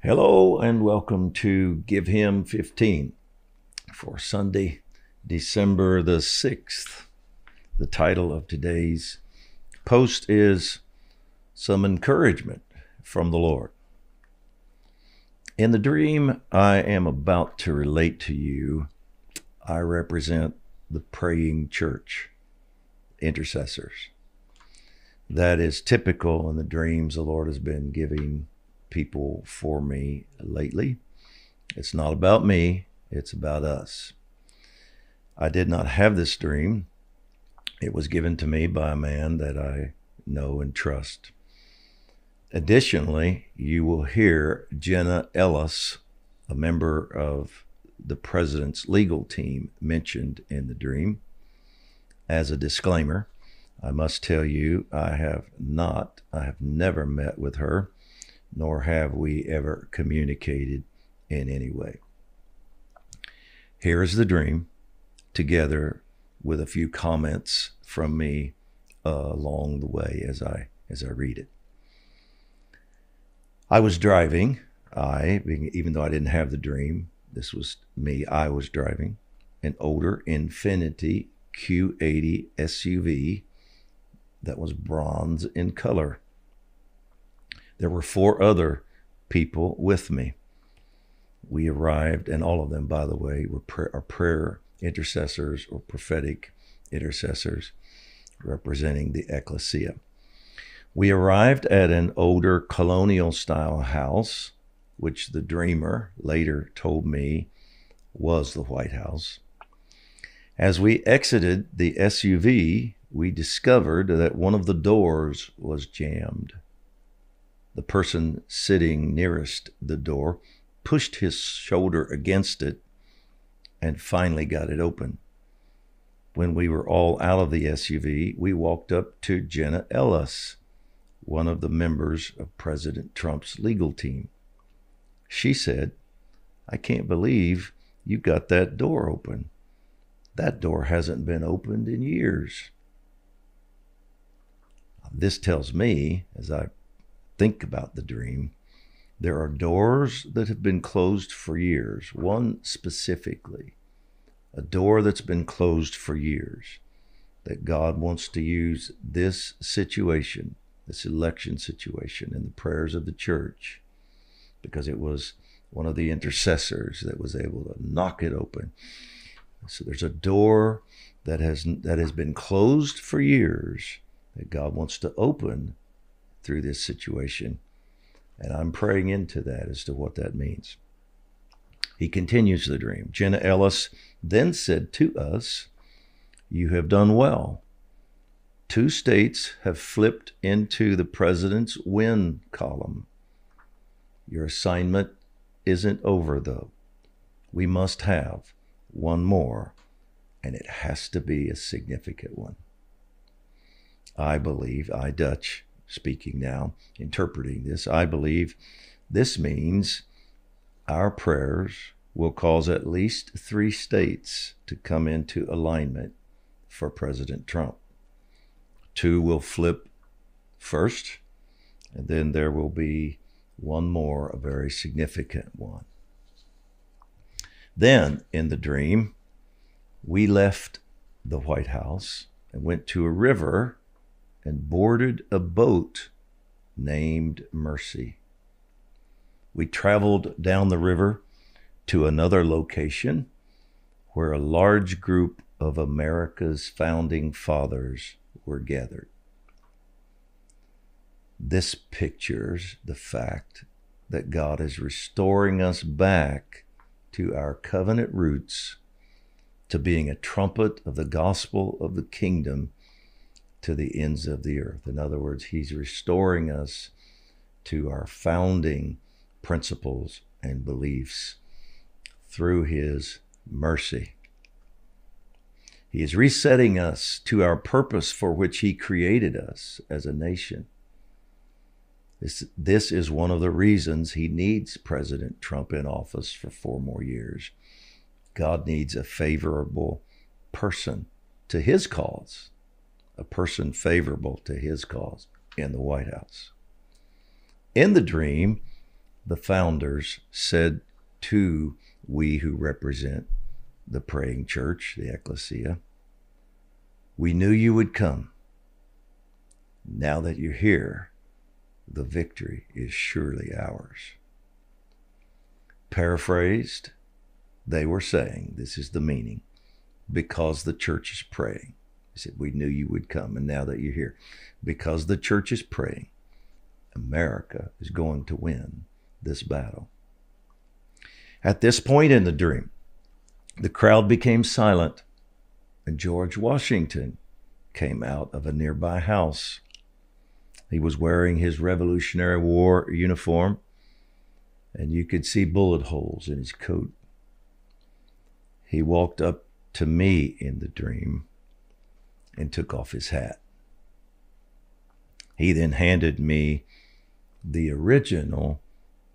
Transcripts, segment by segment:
Hello and welcome to Give Him 15 for Sunday, December the 6th. The title of today's post is Some Encouragement from the Lord. In the dream I am about to relate to you, I represent the praying church, intercessors. That is typical in the dreams the Lord has been giving people for me lately. It's not about me, it's about us. I did not have this dream. It was given to me by a man that I know and trust. Additionally, you will hear Jenna Ellis, a member of the president's legal team, mentioned in the dream. As a disclaimer, I must tell you, I have not, I have never met with her nor have we ever communicated in any way. Here is the dream, together with a few comments from me uh, along the way as I as I read it. I was driving. I, even though I didn't have the dream, this was me. I was driving an older Infiniti Q80 SUV that was bronze in color. There were four other people with me. We arrived, and all of them, by the way, were prayer, are prayer intercessors or prophetic intercessors representing the ecclesia. We arrived at an older colonial style house, which the dreamer later told me was the White House. As we exited the SUV, we discovered that one of the doors was jammed. The person sitting nearest the door pushed his shoulder against it and finally got it open. When we were all out of the SUV, we walked up to Jenna Ellis, one of the members of President Trump's legal team. She said, I can't believe you got that door open. That door hasn't been opened in years. This tells me, as I think about the dream, there are doors that have been closed for years. One specifically, a door that's been closed for years, that God wants to use this situation, this election situation, in the prayers of the church, because it was one of the intercessors that was able to knock it open. So there's a door that has that has been closed for years that God wants to open through this situation. And I'm praying into that as to what that means. He continues the dream. Jenna Ellis then said to us, You have done well. Two states have flipped into the president's win column. Your assignment isn't over, though. We must have one more, and it has to be a significant one. I believe, I, Dutch, speaking now, interpreting this, I believe this means our prayers will cause at least three states to come into alignment for President Trump. Two will flip first, and then there will be one more, a very significant one. Then, in the dream, we left the White House and went to a river and boarded a boat named Mercy. We traveled down the river to another location where a large group of America's founding fathers were gathered. This pictures the fact that God is restoring us back to our covenant roots, to being a trumpet of the gospel of the kingdom to the ends of the earth. In other words, He's restoring us to our founding principles and beliefs through His mercy. He is resetting us to our purpose for which He created us as a nation. This, this is one of the reasons He needs President Trump in office for four more years. God needs a favorable person to His cause a person favorable to his cause in the White House. In the dream, the founders said to we who represent the praying church, the ecclesia, we knew you would come. Now that you're here, the victory is surely ours. Paraphrased, they were saying, this is the meaning, because the church is praying. He said, We knew you would come, and now that you're here, because the church is praying, America is going to win this battle. At this point in the dream, the crowd became silent, and George Washington came out of a nearby house. He was wearing his Revolutionary War uniform, and you could see bullet holes in his coat. He walked up to me in the dream and took off his hat. He then handed me the original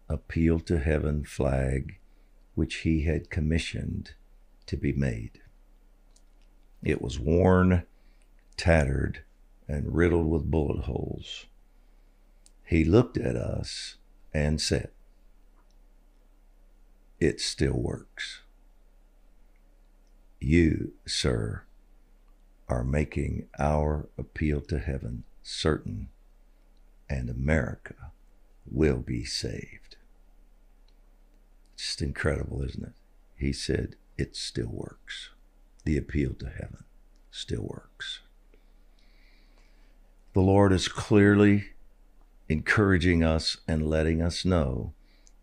Appeal to Heaven flag, which he had commissioned to be made. It was worn, tattered, and riddled with bullet holes. He looked at us and said, It still works. You, sir, are making our appeal to heaven certain, and America will be saved. Just incredible, isn't it? He said, It still works. The appeal to heaven still works. The Lord is clearly encouraging us and letting us know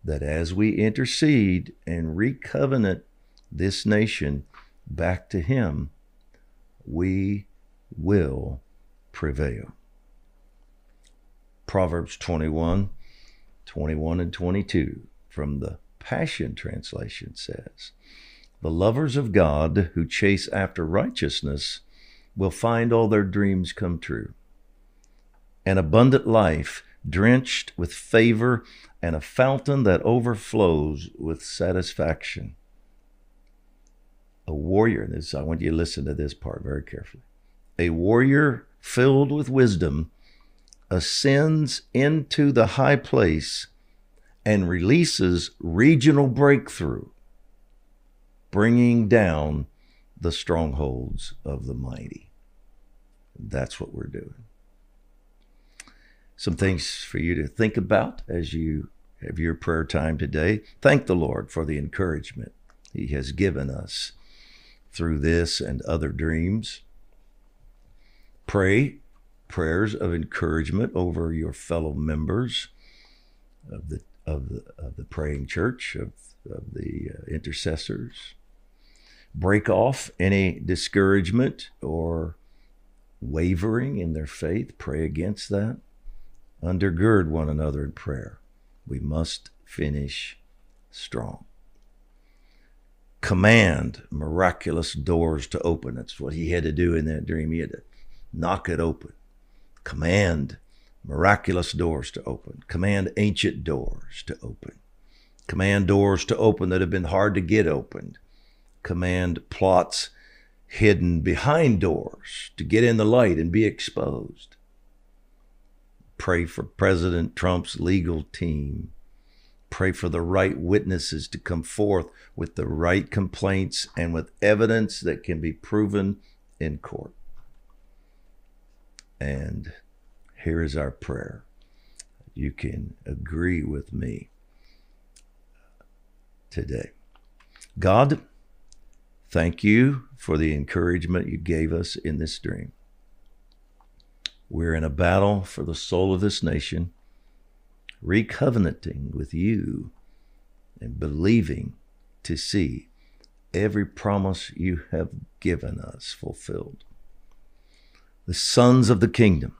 that as we intercede and recovenant this nation back to Him, we will prevail. Proverbs 21, 21 and 22 from the Passion Translation says, The lovers of God who chase after righteousness will find all their dreams come true. An abundant life drenched with favor and a fountain that overflows with satisfaction. A warrior, And this I want you to listen to this part very carefully. A warrior filled with wisdom ascends into the high place and releases regional breakthrough, bringing down the strongholds of the mighty. That's what we're doing. Some things for you to think about as you have your prayer time today. Thank the Lord for the encouragement He has given us through this and other dreams. Pray prayers of encouragement over your fellow members of the of the, of the praying church of, of the uh, intercessors. Break off any discouragement or wavering in their faith. Pray against that. Undergird one another in prayer. We must finish strong. Command miraculous doors to open. That's what he had to do in that dream. He had to knock it open. Command miraculous doors to open. Command ancient doors to open. Command doors to open that have been hard to get opened. Command plots hidden behind doors to get in the light and be exposed. Pray for President Trump's legal team. Pray for the right witnesses to come forth with the right complaints and with evidence that can be proven in court. And here is our prayer. You can agree with me today. God, thank you for the encouragement you gave us in this dream. We're in a battle for the soul of this nation, recovenanting with you and believing to see every promise you have given us fulfilled. The sons of the kingdom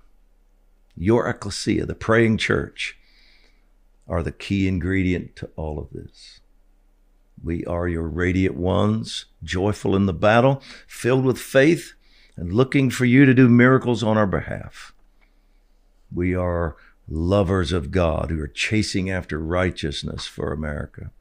your ecclesia, the praying church, are the key ingredient to all of this. We are your radiant ones, joyful in the battle, filled with faith, and looking for you to do miracles on our behalf. We are lovers of God who are chasing after righteousness for America.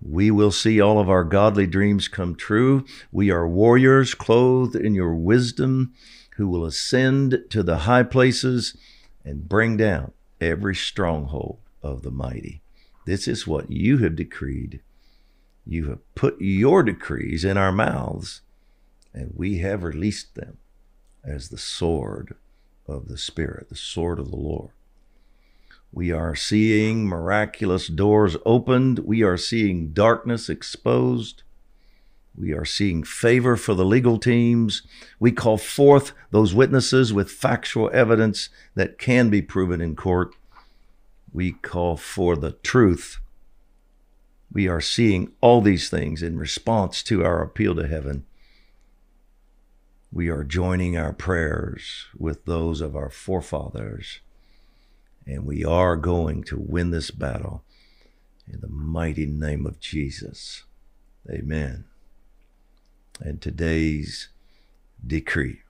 We will see all of our godly dreams come true. We are warriors clothed in your wisdom who will ascend to the high places and bring down every stronghold of the mighty. This is what you have decreed. You have put your decrees in our mouths, and we have released them as the sword of the Spirit, the sword of the Lord. We are seeing miraculous doors opened. We are seeing darkness exposed. We are seeing favor for the legal teams. We call forth those witnesses with factual evidence that can be proven in court. We call for the truth. We are seeing all these things in response to our appeal to heaven. We are joining our prayers with those of our forefathers, and we are going to win this battle in the mighty name of Jesus. Amen and today's decree.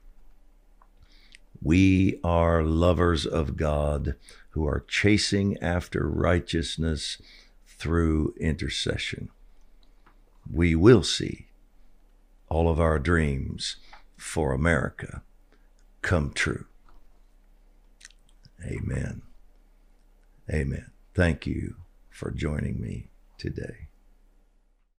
We are lovers of God who are chasing after righteousness through intercession. We will see all of our dreams for America come true. Amen. Amen. Thank you for joining me today.